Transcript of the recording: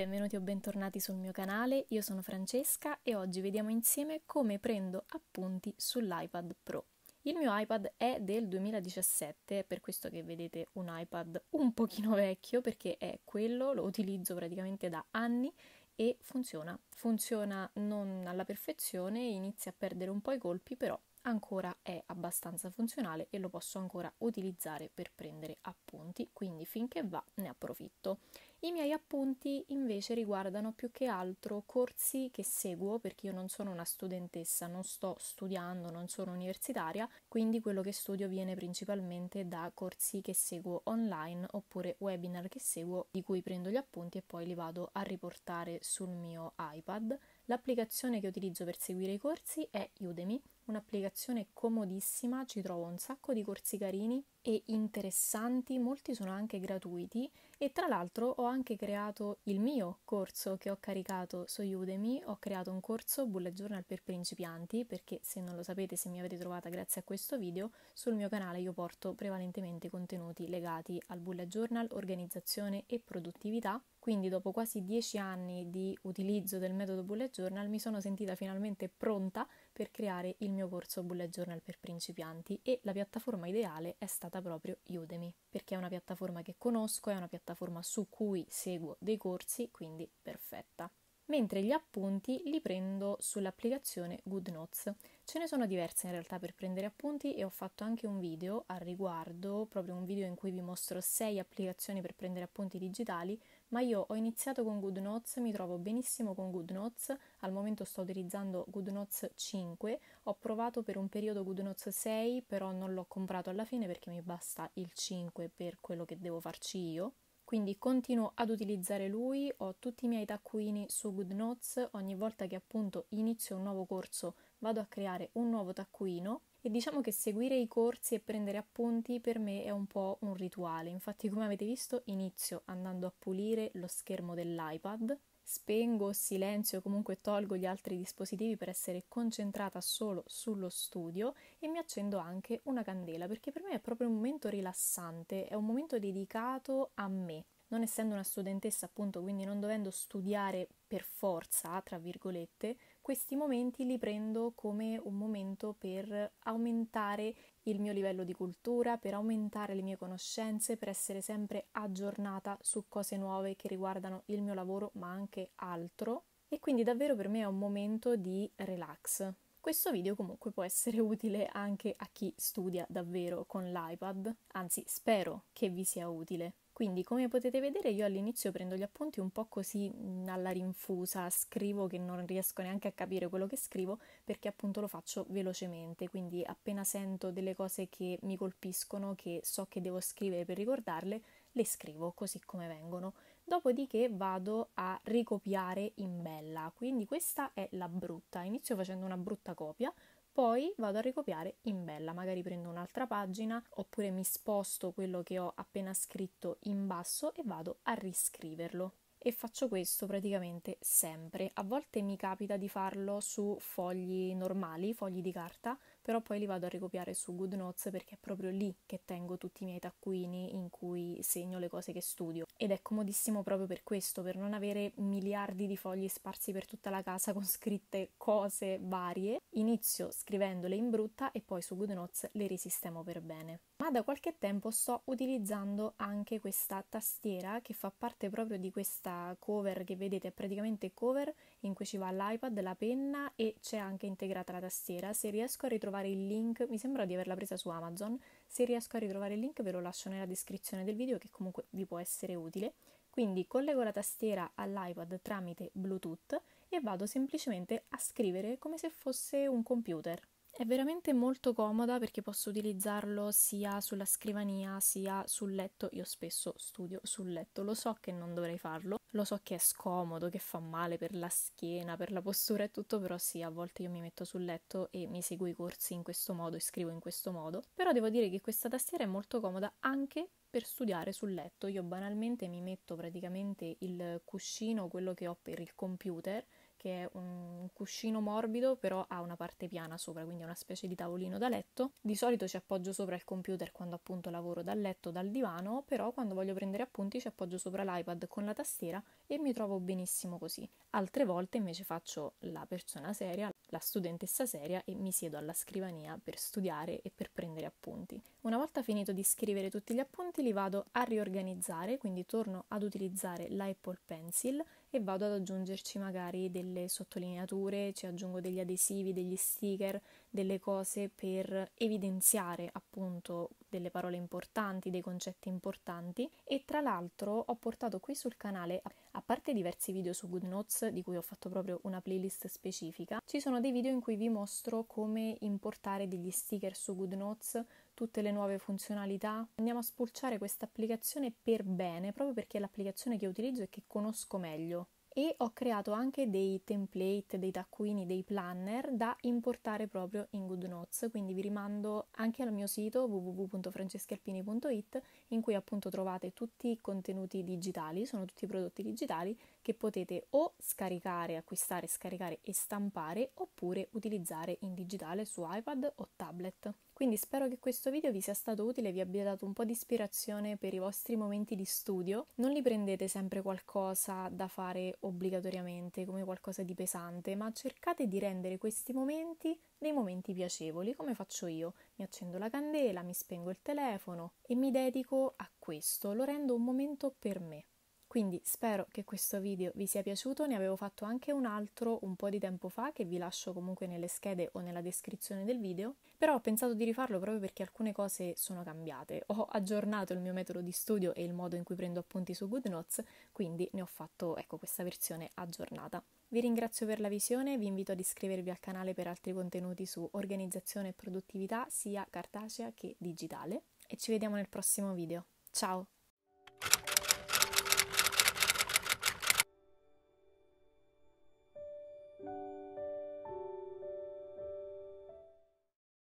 Benvenuti o bentornati sul mio canale, io sono Francesca e oggi vediamo insieme come prendo appunti sull'iPad Pro. Il mio iPad è del 2017, è per questo che vedete un iPad un pochino vecchio perché è quello, lo utilizzo praticamente da anni e funziona. Funziona non alla perfezione, inizia a perdere un po' i colpi, però ancora è abbastanza funzionale e lo posso ancora utilizzare per prendere appunti, quindi finché va ne approfitto. I miei appunti invece riguardano più che altro corsi che seguo perché io non sono una studentessa, non sto studiando, non sono universitaria, quindi quello che studio viene principalmente da corsi che seguo online oppure webinar che seguo di cui prendo gli appunti e poi li vado a riportare sul mio iPad. L'applicazione che utilizzo per seguire i corsi è Udemy un'applicazione comodissima, ci trovo un sacco di corsi carini e interessanti, molti sono anche gratuiti e tra l'altro ho anche creato il mio corso che ho caricato su Udemy, ho creato un corso bullet journal per principianti perché se non lo sapete, se mi avete trovata grazie a questo video, sul mio canale io porto prevalentemente contenuti legati al bullet journal, organizzazione e produttività. Quindi dopo quasi dieci anni di utilizzo del metodo bullet journal mi sono sentita finalmente pronta per creare il mio corso bullet journal per principianti e la piattaforma ideale è stata proprio Udemy perché è una piattaforma che conosco, è una piattaforma su cui seguo dei corsi, quindi perfetta mentre gli appunti li prendo sull'applicazione GoodNotes. Ce ne sono diverse in realtà per prendere appunti e ho fatto anche un video al riguardo, proprio un video in cui vi mostro 6 applicazioni per prendere appunti digitali, ma io ho iniziato con GoodNotes, mi trovo benissimo con GoodNotes, al momento sto utilizzando GoodNotes 5, ho provato per un periodo GoodNotes 6, però non l'ho comprato alla fine perché mi basta il 5 per quello che devo farci io quindi continuo ad utilizzare lui, ho tutti i miei taccuini su GoodNotes, ogni volta che appunto inizio un nuovo corso vado a creare un nuovo taccuino e diciamo che seguire i corsi e prendere appunti per me è un po' un rituale, infatti come avete visto inizio andando a pulire lo schermo dell'iPad spengo, silenzio, comunque tolgo gli altri dispositivi per essere concentrata solo sullo studio e mi accendo anche una candela perché per me è proprio un momento rilassante, è un momento dedicato a me. Non essendo una studentessa appunto, quindi non dovendo studiare per forza, tra virgolette, questi momenti li prendo come un momento per aumentare il mio livello di cultura, per aumentare le mie conoscenze, per essere sempre aggiornata su cose nuove che riguardano il mio lavoro, ma anche altro. E quindi davvero per me è un momento di relax. Questo video comunque può essere utile anche a chi studia davvero con l'iPad, anzi spero che vi sia utile. Quindi come potete vedere io all'inizio prendo gli appunti un po' così alla rinfusa, scrivo che non riesco neanche a capire quello che scrivo perché appunto lo faccio velocemente, quindi appena sento delle cose che mi colpiscono, che so che devo scrivere per ricordarle, le scrivo così come vengono. Dopodiché vado a ricopiare in bella, quindi questa è la brutta, inizio facendo una brutta copia, poi vado a ricopiare in bella, magari prendo un'altra pagina oppure mi sposto quello che ho appena scritto in basso e vado a riscriverlo. E faccio questo praticamente sempre. A volte mi capita di farlo su fogli normali, fogli di carta, però poi li vado a ricopiare su GoodNotes perché è proprio lì che tengo tutti i miei taccuini in cui segno le cose che studio ed è comodissimo proprio per questo, per non avere miliardi di fogli sparsi per tutta la casa con scritte cose varie. Inizio scrivendole in brutta e poi su GoodNotes le risistemo per bene. Ma da qualche tempo sto utilizzando anche questa tastiera che fa parte proprio di questa cover che vedete, è praticamente cover in cui ci va l'iPad, la penna e c'è anche integrata la tastiera. Se riesco a ritrovare il link, mi sembra di averla presa su Amazon, se riesco a ritrovare il link ve lo lascio nella descrizione del video che comunque vi può essere utile. Quindi collego la tastiera all'iPad tramite Bluetooth e vado semplicemente a scrivere come se fosse un computer. È veramente molto comoda perché posso utilizzarlo sia sulla scrivania sia sul letto. Io spesso studio sul letto, lo so che non dovrei farlo, lo so che è scomodo, che fa male per la schiena, per la postura e tutto, però sì, a volte io mi metto sul letto e mi seguo i corsi in questo modo e scrivo in questo modo. Però devo dire che questa tastiera è molto comoda anche per studiare sul letto. Io banalmente mi metto praticamente il cuscino, quello che ho per il computer, che è un cuscino morbido, però ha una parte piana sopra, quindi è una specie di tavolino da letto. Di solito ci appoggio sopra il computer quando appunto lavoro dal letto, dal divano, però quando voglio prendere appunti ci appoggio sopra l'iPad con la tastiera e mi trovo benissimo così. Altre volte invece faccio la persona seria, la studentessa seria e mi siedo alla scrivania per studiare e per prendere appunti. Una volta finito di scrivere tutti gli appunti li vado a riorganizzare, quindi torno ad utilizzare l'Apple Pencil e vado ad aggiungerci magari delle sottolineature, ci aggiungo degli adesivi, degli sticker, delle cose per evidenziare appunto delle parole importanti, dei concetti importanti. E tra l'altro ho portato qui sul canale, a parte diversi video su GoodNotes di cui ho fatto proprio una playlist specifica, ci sono dei video in cui vi mostro come importare degli sticker su GoodNotes tutte le nuove funzionalità. Andiamo a spulciare questa applicazione per bene, proprio perché è l'applicazione che utilizzo e che conosco meglio e ho creato anche dei template, dei taccuini, dei planner da importare proprio in GoodNotes, quindi vi rimando anche al mio sito www.franceschalpini.it in cui appunto trovate tutti i contenuti digitali, sono tutti prodotti digitali che potete o scaricare, acquistare, scaricare e stampare oppure utilizzare in digitale su iPad o tablet. Quindi spero che questo video vi sia stato utile vi abbia dato un po' di ispirazione per i vostri momenti di studio. Non li prendete sempre qualcosa da fare obbligatoriamente, come qualcosa di pesante, ma cercate di rendere questi momenti dei momenti piacevoli, come faccio io. Mi accendo la candela, mi spengo il telefono e mi dedico a questo, lo rendo un momento per me. Quindi spero che questo video vi sia piaciuto, ne avevo fatto anche un altro un po' di tempo fa che vi lascio comunque nelle schede o nella descrizione del video, però ho pensato di rifarlo proprio perché alcune cose sono cambiate. Ho aggiornato il mio metodo di studio e il modo in cui prendo appunti su GoodNotes, quindi ne ho fatto ecco questa versione aggiornata. Vi ringrazio per la visione, vi invito ad iscrivervi al canale per altri contenuti su organizzazione e produttività sia cartacea che digitale e ci vediamo nel prossimo video. Ciao!